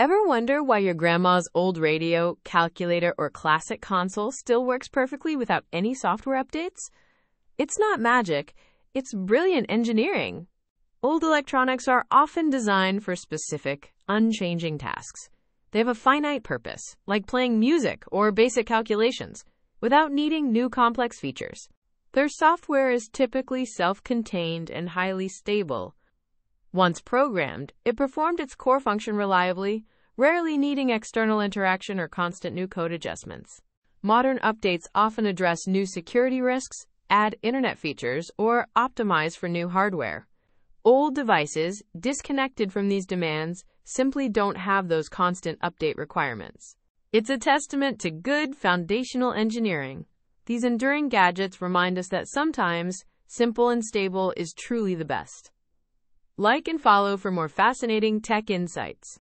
Ever wonder why your grandma's old radio, calculator, or classic console still works perfectly without any software updates? It's not magic, it's brilliant engineering. Old electronics are often designed for specific, unchanging tasks. They have a finite purpose, like playing music or basic calculations, without needing new complex features. Their software is typically self contained and highly stable. Once programmed, it performed its core function reliably, rarely needing external interaction or constant new code adjustments. Modern updates often address new security risks, add internet features, or optimize for new hardware. Old devices, disconnected from these demands, simply don't have those constant update requirements. It's a testament to good foundational engineering. These enduring gadgets remind us that sometimes simple and stable is truly the best. Like and follow for more fascinating tech insights.